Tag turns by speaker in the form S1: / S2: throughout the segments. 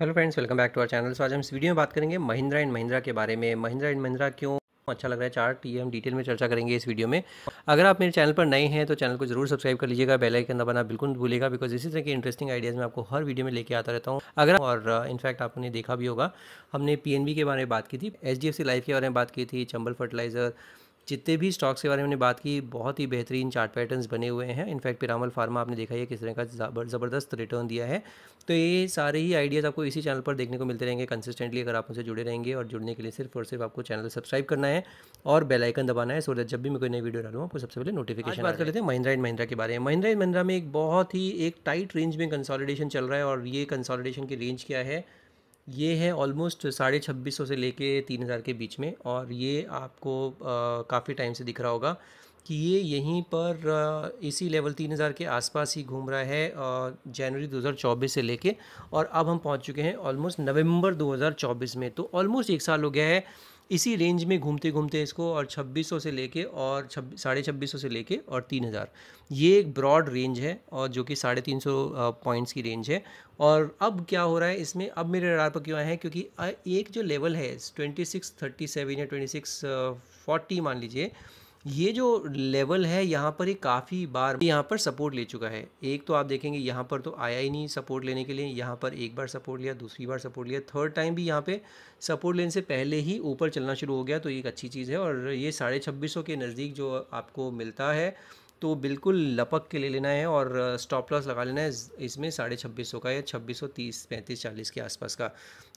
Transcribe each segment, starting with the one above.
S1: Hello friends, welcome back to our channel. So, आज हम इस वीडियो में बात करेंगे महिंद्रा एंड महिंद्रा के बारे में। महिंद्रा एंड महिंद्रा क्यों अच्छा लग रहा है? चार्ट ये हम डिटेल में चर्चा करेंगे इस वीडियो में। अगर आप मेरे चैनल पर नए हैं तो चैनल को ज़रूर सब्सक्राइब कर लीजिएगा। बेल आइकन दबाना बिल्कुल भूलेगा बिकॉज़ इसी तरह के इंटरेस्टिंग आइडियाज़ मैं आपको हर वीडियो में लेके आता रहता हूँ। अगर और इनफैक्ट आपने देखा भी होगा, हमने PNB के बारे में बात की थी एच लाइफ के बारे में बात की थी चंबल फर्टिलाइज़र जितने भी स्टॉक्स के बारे में हमने बात की बहुत ही बेहतरीन चार्ट पैटर्न्स बने हुए हैं। इनफैक्ट पिरामल फार्मा आपने देखा है किस तरह का ज़बरदस्त रिटर्न दिया है। तो ये सारे ही आइडियाज़ आपको इसी चैनल पर देखने को मिलते रहेंगे कंसिस्टेंटली अगर आप उनसे जुड़े रहेंगे और जुड़ने के लिए सिर्फ़ और सिर्फ़ आपको चैनल सब्सक्राइब करना है और बेल आइकन दबाना है सो दैट जब भी मैं कोई नई वीडियो डालूँ आपको सबसे पहले नोटिफिकेशन बात कर लेते हैं महिंद्रा एंड महिंद्रा के बारे में। महिंद्रा एंड महिंद्रा में एक बहुत ही एक टाइट रेंज में कंसोलिडेशन चल रहा है और ये कंसॉलिडेशन की रेंज क्या है? ये है ऑलमोस्ट साढ़े छब्बीस सौ से लेके तीन हज़ार के बीच में और ये आपको काफ़ी टाइम से दिख रहा होगा कि ये यहीं पर इसी लेवल तीन हज़ार के आसपास ही घूम रहा है जनवरी 2024 से लेके और अब हम पहुँच चुके हैं ऑलमोस्ट नवंबर 2024 में। तो ऑलमोस्ट एक साल हो गया है इसी रेंज में घूमते घूमते इसको और 2600 से लेके और छब साढ़े छब्बीस से लेके और 3000 ये एक ब्रॉड रेंज है और जो कि साढ़े तीन सौ पॉइंट्स की रेंज है। और अब क्या हो रहा है इसमें? अब मेरे रडार पर क्यों आया है? क्योंकि एक जो लेवल है ट्वेंटी सिक्स थर्टी सेवन या ट्वेंटी सिक्स फोर्टी मान लीजिए ये जो लेवल है, यहाँ पर ये काफ़ी बार यहाँ पर सपोर्ट ले चुका है। एक तो आप देखेंगे, यहाँ पर तो आया ही नहीं सपोर्ट लेने के लिए, यहाँ पर एक बार सपोर्ट लिया, दूसरी बार सपोर्ट लिया। थर्ड टाइम भी यहाँ पे सपोर्ट लेने से पहले ही ऊपर चलना शुरू हो गया तो ये एक अच्छी चीज़ है। और ये साढ़े छब्बीस के नज़दीक जो आपको मिलता है तो बिल्कुल लपक के ले लेना है और स्टॉप लॉस लगा लेना है। इसमें साढ़े छब्बीस सौ का या छब्बीस सौ तीस पैंतीस चालीस के आसपास का।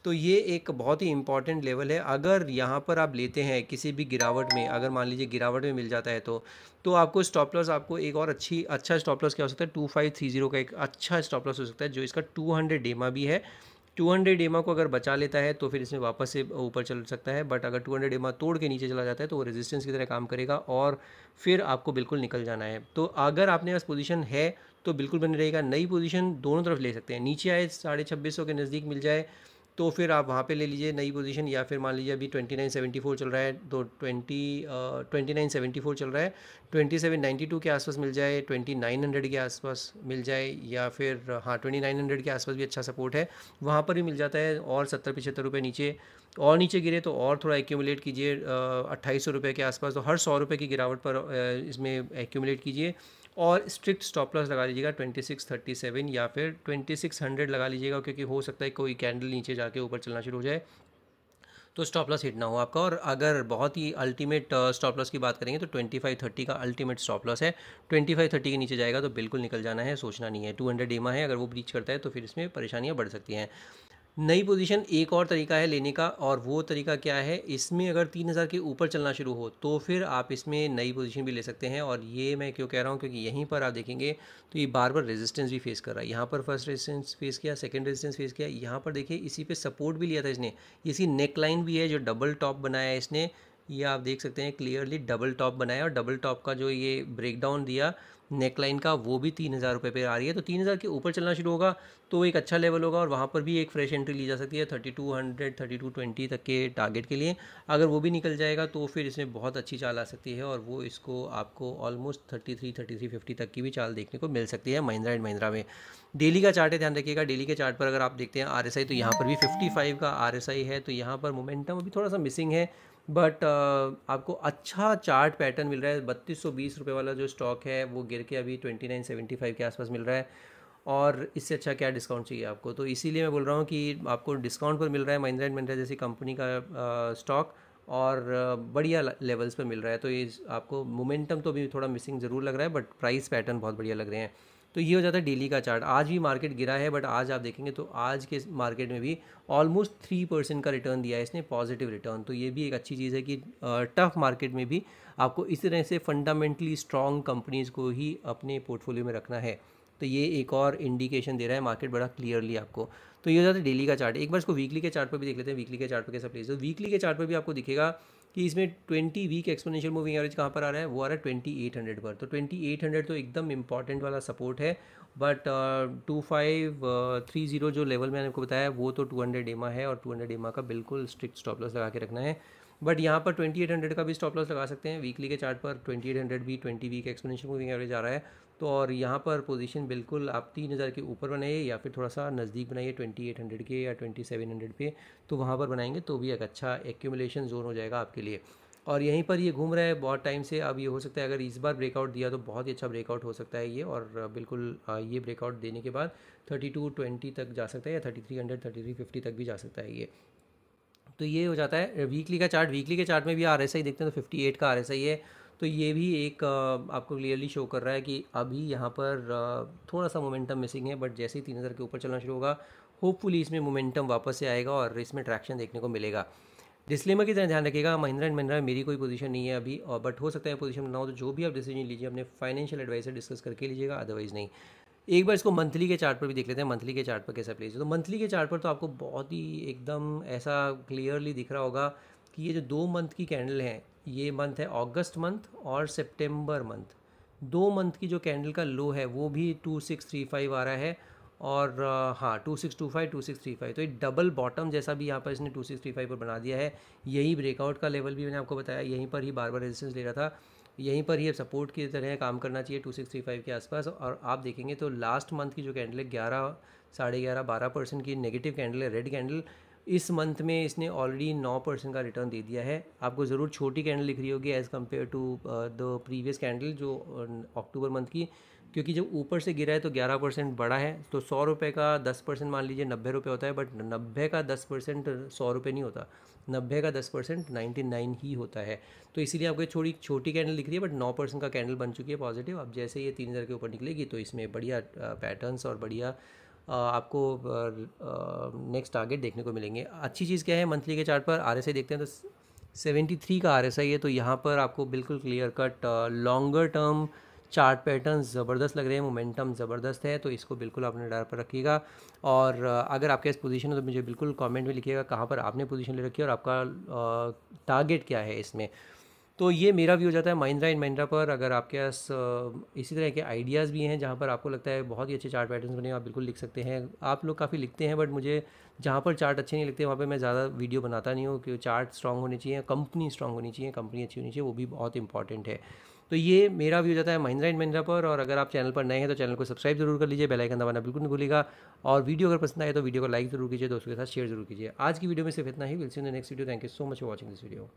S1: तो ये एक बहुत ही इंपॉर्टेंट लेवल है। अगर यहाँ पर आप लेते हैं किसी भी गिरावट में, अगर मान लीजिए गिरावट में मिल जाता है तो तो आपको स्टॉप लॉस आपको एक और अच्छी अच्छा स्टॉप लॉस क्या हो सकता है? टू फाइव थ्री ज़ीरो का एक अच्छा स्टॉप लॉस हो सकता है, जो इसका टू हंड्रेड डेमा भी है। 200 एमा को अगर बचा लेता है तो फिर इसमें वापस से ऊपर चल सकता है बट अगर 200 एमा तोड़ के नीचे चला जाता है तो वो रेजिस्टेंस की तरह काम करेगा और फिर आपको बिल्कुल निकल जाना है। तो अगर आपने पास पोजीशन है तो बिल्कुल बने रहेगा नई पोजीशन दोनों तरफ़ ले सकते हैं। नीचे आए साढ़े छब्बीस के नज़दीक मिल जाए तो फिर आप वहाँ पे ले लीजिए नई पोजीशन या फिर मान लीजिए अभी ट्वेंटी नाइन सेवेंटी फोर चल रहा है तो twenty twenty nine seventy four चल रहा है ट्वेंटी सेवन नाइन्टी टू के आसपास मिल जाए ट्वेंटी नाइन हंड्रेड के आसपास मिल जाए या फिर हाँ ट्वेंटी नाइन हंड्रेड के आसपास भी अच्छा सपोर्ट है, वहाँ पर भी मिल जाता है और सत्तर पचहत्तर रुपये नीचे, और नीचे गिरे तो और थोड़ा एक्यूमुलेट कीजिए अट्ठाईस सौ रुपये के आसपास तो हर सौ रुपये की गिरावट पर इसमें एक्यूमुलेट कीजिए। और स्ट्रिक्ट स्टॉप लॉस लगा लीजिएगा ट्वेंटी सिक्स थर्टी सेवन या फिर ट्वेंटी सिक्स हंड्रेड लगा लीजिएगा, क्योंकि हो सकता है कोई कैंडल नीचे जाके ऊपर चलना शुरू हो जाए तो स्टॉप लॉस हिट ना हो आपका। और अगर बहुत ही अल्टीमेट स्टॉप लॉस की बात करेंगे तो ट्वेंटी फाइव थर्टी का अल्टीमेट स्टॉप लॉस है। ट्वेंटी फाइव थर्टी के नीचे जाएगा तो बिल्कुल निकल जाना है, सोचना नहीं है। टू हंड्रेड एमा है, अगर वो ब्रीच करता है तो फिर इसमें परेशानियाँ बढ़ सकती हैं। नई पोजीशन एक और तरीका है लेने का, और वो तरीका क्या है? इसमें अगर तीन हज़ार के ऊपर चलना शुरू हो तो फिर आप इसमें नई पोजीशन भी ले सकते हैं। और ये मैं क्यों कह रहा हूँ? क्योंकि यहीं पर आप देखेंगे तो ये बार बार रेजिस्टेंस भी फेस कर रहा है। यहाँ पर फ़र्स्ट रेजिस्टेंस फेस किया सेकंड रेजिस्टेंस फेस किया। यहाँ पर देखिए, इसी पर सपोर्ट भी लिया था इसने। इसी नेक लाइन भी है जो डबल टॉप बनाया है इसने। ये आप देख सकते हैं क्लियरली डबल टॉप बनाया और डबल टॉप का जो ये ब्रेकडाउन दिया नेकलाइन का, वो भी तीन हज़ार रुपये पर आ रही है। तो तीन हज़ार के ऊपर चलना शुरू होगा तो एक अच्छा लेवल होगा और वहाँ पर भी एक फ्रेश एंट्री ली जा सकती है thirty two hundred thirty two twenty तक के टारगेट के लिए। अगर वो भी निकल जाएगा तो फिर इसमें बहुत अच्छी चाल आ सकती है और वो इसको आपको almost thirty three thirty three fifty तक की भी चाल देखने को मिल सकती है महिंद्रा एंड महिंद्रा में। डेली का चार्ट है, ध्यान रखिएगा, डेली के चार्ट पर अगर आप देखते हैं आरएसआई तो यहाँ पर भी फिफ्टी का आरएसआई है तो यहाँ पर मोमेंटम अभी थोड़ा सा मिसिंग है। बट uh, आपको अच्छा चार्ट पैटर्न मिल रहा है। बत्तीस सौ बीस रुपये वाला जो स्टॉक है वो गिर के अभी ट्वेंटी नाइन सेवेंटी फाइव के आसपास मिल रहा है। और इससे अच्छा क्या डिस्काउंट चाहिए आपको? तो इसीलिए मैं बोल रहा हूँ कि आपको डिस्काउंट पर मिल रहा है महिंद्रा एंड महिंद्रा जैसी कंपनी का स्टॉक और बढ़िया लेवल्स पर मिल रहा है। तो ये आपको मोमेंटम तो अभी थोड़ा मिसिंग ज़रूर लग रहा है बट प्राइस पैटर्न बहुत बढ़िया लग रहे हैं। तो ये हो जाता है डेली का चार्ट। आज भी मार्केट गिरा है, बट आज आप देखेंगे तो आज के मार्केट में भी ऑलमोस्ट थ्री परसेंट का रिटर्न दिया है इसने पॉजिटिव रिटर्न तो ये भी एक अच्छी चीज़ है कि टफ मार्केट में भी आपको इस तरह से फंडामेंटली स्ट्रॉन्ग कंपनीज़ को ही अपने पोर्टफोलियो में रखना है। तो ये एक और इंडिकेशन दे रहा है मार्केट बड़ा क्लियरली आपको। तो ये हो जाता है डेली का चार्ट। एक बार इसको वीकली के चार्ट पर भी देख लेते हैं। वीकली के चार्ट पर कैसा प्लेस है? वीकली के चार्ट पर भी आपको दिखेगा कि इसमें twenty week exponential moving average कहाँ पर आ रहा है? वो आ रहा है ट्वेंटी एट हंड्रेड पर। तो ट्वेंटी एट हंड्रेड तो एकदम इंपॉर्टेंट वाला सपोर्ट है but two five three zero जो लेवल मैंने आपको बताया, वो तो टू हंड्रेड एमा है और टू हंड्रेड एमा का बिल्कुल स्ट्रिक्ट स्टॉप लॉस लगा के रखना है। बट यहाँ पर ट्वेंटी एट हंड्रेड का भी स्टॉप लॉस लगा सकते हैं। वीकली के चार्ट पर ट्वेंटी एट हंड्रेड भी twenty week exponential moving average आ रहा है। तो और यहाँ पर पोजीशन बिल्कुल आप तीन हज़ार के ऊपर बनाइए या फिर थोड़ा सा नज़दीक बनाइए ट्वेंटी एट हंड्रेड के या ट्वेंटी सेवन हंड्रेड पे तो वहाँ पर बनाएँगे तो भी एक अच्छा एक्यूमुलेशन जोन हो जाएगा आपके लिए। और यहीं पर ये घूम रहा है बहुत टाइम से, अब ये हो सकता है अगर इस बार ब्रेकआउट दिया तो बहुत ही अच्छा ब्रेकआउट हो सकता है ये और बिल्कुल ये ब्रेकआउट देने के बाद थर्टी टू ट्वेंटी तक जा सकता है या thirty three hundred thirty three fifty तक भी जा सकता है ये। तो ये हो जाता है वीकली का चार्ट वीकली के चार्ट में भी आर एस आई देखते हैं तो फिफ्टी एट का आर एस आई है। तो ये भी एक आपको क्लियरली शो कर रहा है कि अभी यहाँ पर थोड़ा सा मोमेंटम मिसिंग है बट जैसे ही तीन हज़ार के ऊपर चलना शुरू होगा होपफुली इसमें मोमेंटम वापस से आएगा और इसमें ट्रैक्शन देखने को मिलेगा। डिस्क्लेमर की तरह ध्यान रखिएगा, महिंद्रा एंड महिंद्रा मेरी कोई पोजीशन नहीं है अभी, और बट हो सकता है पोजीशन बनाओ तो जो भी आप डिसीज़न लीजिए, अपने फाइनेंशियल एडवाइजर डिस्कस करके लीजिएगा अदरवाइज़ नहीं। एक बार इसको मंथली के चार्ट पर भी देख लेते हैं मंथली के चार्ट पर कैसा प्लेस है। तो मंथली के चार्ट पर तो आपको बहुत ही एकदम ऐसा क्लियरली दिख रहा होगा कि ये जो दो मंथ की कैंडल हैं ये मंथ है अगस्त मंथ और सितंबर मंथ दो मंथ की जो कैंडल का लो है, वो भी टू सिक्स थ्री फाइव आ रहा है और हाँ two six two five two six three five तो ये डबल बॉटम जैसा भी यहाँ पर इसने टू सिक्स थ्री फाइव पर बना दिया है। यही ब्रेकआउट का लेवल भी मैंने आपको बताया, यहीं पर ही बार बार रेजिस्टेंस ले रहा था। यहीं पर ही अब सपोर्ट की तरह काम करना चाहिए टू सिक्स थ्री फाइव के आसपास और आप देखेंगे तो लास्ट मंथ की जो कैंडल है, ग्यारह, साढ़े ग्यारह, बारह परसेंट की नेगेटिव कैंडल है रेड कैंडल इस मंथ में इसने ऑलरेडी नौ परसेंट का रिटर्न दे दिया है। आपको ज़रूर छोटी कैंडल लिख रही होगी as compare to the previous candle जो अक्टूबर uh, मंथ की क्योंकि जब ऊपर से गिरा है तो 11 परसेंट बढ़ा है। तो सौ रुपये का 10 परसेंट मान लीजिए नब्बे रुपये होता है बट नब्बे का 10 परसेंट सौ रुपये नहीं होता। नब्बे का 10 परसेंट नाइन्टी नाइन ही होता है। तो इसीलिए आपको छोटी छोटी कैंडल दिख रही है बट नौ परसेंट का कैंडल बन चुकी है पॉजिटिव अब जैसे ये तीन हज़ार के ऊपर निकलेगी तो इसमें बढ़िया पैटर्न्स और बढ़िया आपको नेक्स्ट टारगेट देखने को मिलेंगे। अच्छी चीज़ क्या है मंथली के चार्ट पर आर देखते हैं तो सेवेंटी थ्री का आरएसआई है तो यहाँ पर आपको बिल्कुल clear cut longer term chart pattern ज़बरदस्त लग रहे हैं मोमेंटम ज़बरदस्त है तो इसको बिल्कुल अपने डर पर रखिएगा। और अगर आपके इस पोजीशन है तो मुझे बिल्कुल कमेंट में लिखिएगा कहाँ पर आपने पोजीशन ले रखी है और आपका टारगेट क्या है इसमें। तो ये मेरा व्यू हो जाता है महिंद्रा इन महिंद्रा पर। अगर आपके पास इसी तरह के आइडियाज़ भी हैं जहाँ पर आपको लगता है बहुत ही अच्छे चार्ट पैटर्न्स बने, आप बिल्कुल लिख सकते हैं। आप लोग काफ़ी लिखते हैं बट मुझे जहाँ पर चार्ट अच्छे नहीं लगते, वहाँ पर मैं ज़्यादा वीडियो बनाता नहीं हूँ कि चार्ट स्ट्रॉन्ग होनी चाहिए कंपनी स्ट्रॉन्ग होनी चाहिए कंपनी अच्छी होनी चाहिए, वो भी बहुत इंपॉर्टेंट है। तो ये मेरा व्यू जाता है महिंद्रा एंड महिंद्रा पर, और अगर आप चैनल पर नए हैं तो चैनल को सब्सक्राइब ज़रूर कर लीजिए बेल आइकन दबाना बिल्कुल नहीं भूलिएगा और वीडियो अगर पसंद आए तो वीडियो को लाइक ज़रूर कीजिए, दोस्तों के साथ शेयर ज़रूर कीजिए। आज की वीडियो में सिर्फ़ इतना ही will see in the next video thank you so much for watching this video